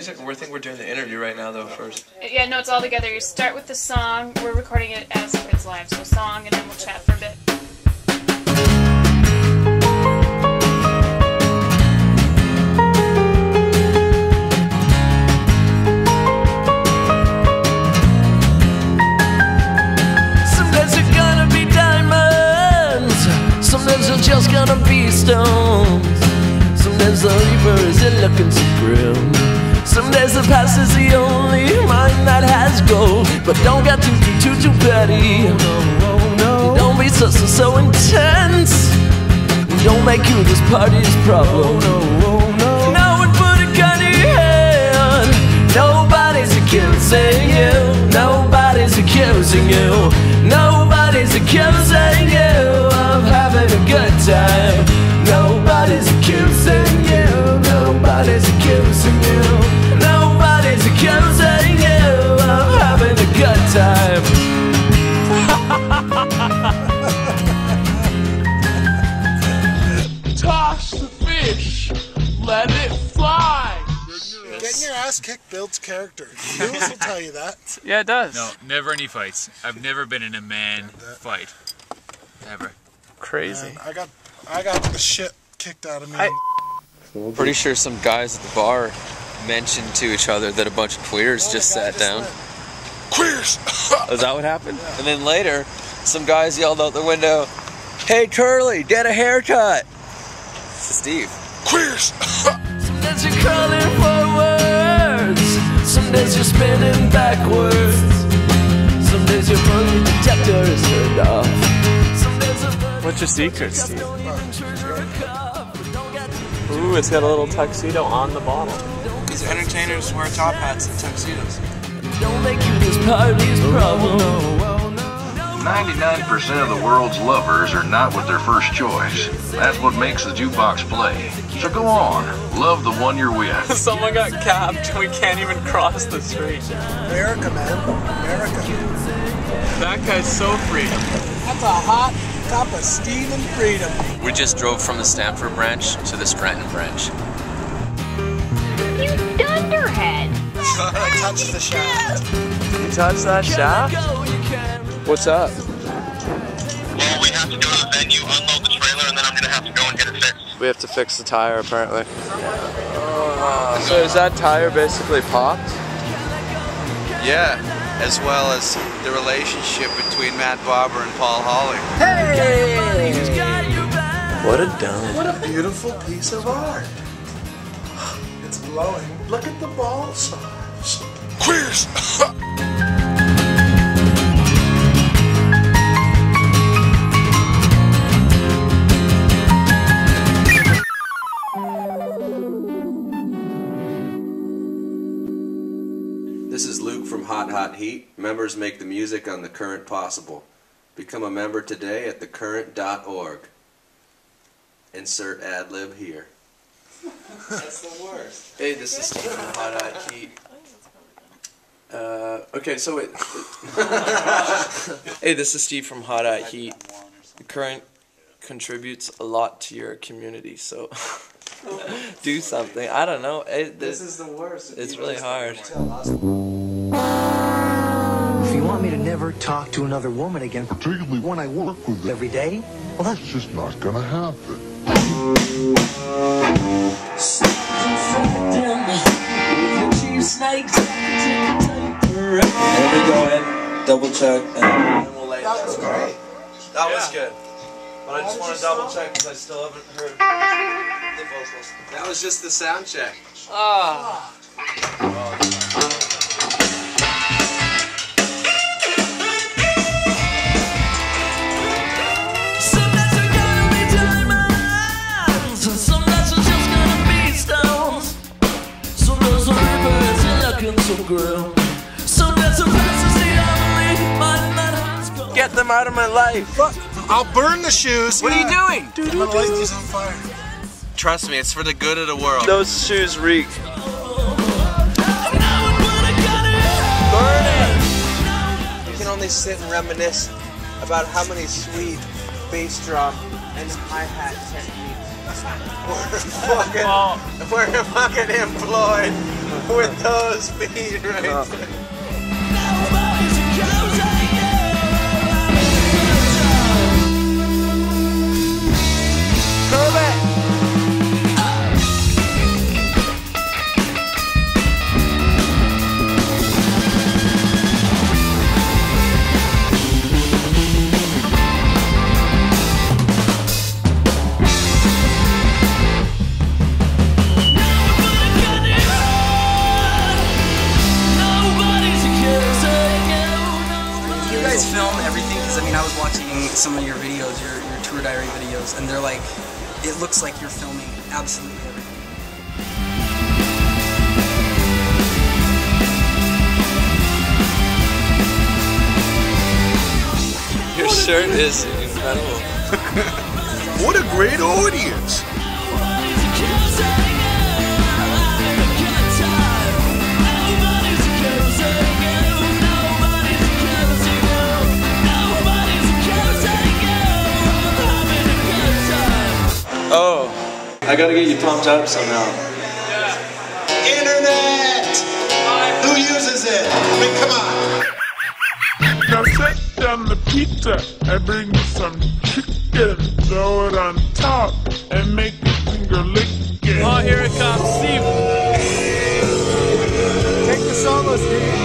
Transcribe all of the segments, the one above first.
music? I think we're doing the interview right now, though, first. Yeah, no, it's all together. You start with the song. We're recording it as if it's live, so song, and then we'll chat for a bit. Some days are gonna be diamonds. Some days are just gonna be stones. Some days the reaper isn't looking so grim. Some days the past is the only mind that has gold. But don't get too too too too petty. Don't be so so so intense. Don't make you this party's problem. No one put a gun in your hand. Nobody's accusing you. Nobody's accusing you. Nobody's accusing you of having a good time. Nobody's accusing you. Nobody's let it fly. Getting your ass kicked builds character. Louis will tell you that. Yeah, it does. No, never any fights. I've never been in a man fight. Ever. Crazy. And I got I got the shit kicked out of me. I- Pretty sure some guys at the bar mentioned to each other that a bunch of queers Oh, just the guy sat down. went, Queers! Is that what happened? And then later, some guys yelled out the window, Hey Curly, get a haircut! To Steve. Queers! Some days you're crawling forwards. Some days you're spinning backwards. Some days your monkey detector is turned off. Some days What's your secret, Steve? don't even trigger a cup. Don't get too Ooh, it's got a little tuxedo on the bottle. These entertainers wear top hats and tuxedos. Don't make you this party's problem. Oh, 99% of the world's lovers are not with their first choice. That's what makes the jukebox play. So go on, love the one you're with. Someone got capped. We can't even cross the street. America, man. America. That guy's so free. That's a hot cup of steam and freedom. We just drove from the Stamford branch to the Scranton branch. You dunderhead! I touched the shaft. You touch that shaft? Go, you can. What's up? Well, we have to go to the venue, unload the trailer, and then I'm gonna have to go and get it fixed. We have to fix the tire, apparently. Uh, so is that tire basically popped? Yeah, as well as the relationship between Matt Barber and Paul Hawley. Everybody's got your back. What a dumb. What a beautiful piece of art. It's glowing. Look at the ball size. Queers! This is Luke from Hot Hot Heat. Members make the music on The Current possible. Become a member today at thecurrent.org. Insert ad lib here. That's the worst. Hey, this is Steve from Hot Hot Heat. Uh, okay, so wait. hey, this is Steve from Hot Hot Heat. The current contributes a lot to your community, so do something. I don't know. It, this is the worst. It's really hard. If you want me to never talk to another woman again, particularly when I work with them every day, well, that's just not gonna happen. Let me go in, double check, and then we'll lay That was great. That was good. But I just want to double check because I still haven't heard the vocals. That was just the sound check. Ah. Some nights are gonna be diamonds, and some nights are just gonna be stones. Some days the reaper isn't looking so grim. Some days the past is the only mind that has gone. Get them out of my life. Look, I'll burn the shoes. What are you doing? I'm gonna light these on fire. Trust me, it's for the good of the world. Those shoes reek. Now I put a gun in Burn it! You can only sit and reminisce about how many sweet bass drum and hi-hat techniques were fucking, oh. were fucking employed With those feet right oh. there. Mean, I was watching some of your videos, your, your tour diary videos, and they're like, it looks like you're filming absolutely everything. Your shirt is incredible. What a great audience! I gotta get you pumped up somehow. Internet! Who uses it? I mean, come on. Now set down the pizza and bring me some chicken. Throw it on top and make your finger lick it. Oh, here it comes, Steve. Take the solo, Steve.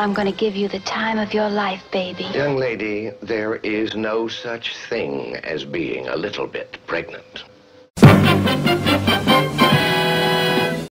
I'm gonna give you the time of your life, baby. Young lady, there is no such thing as being a little bit pregnant.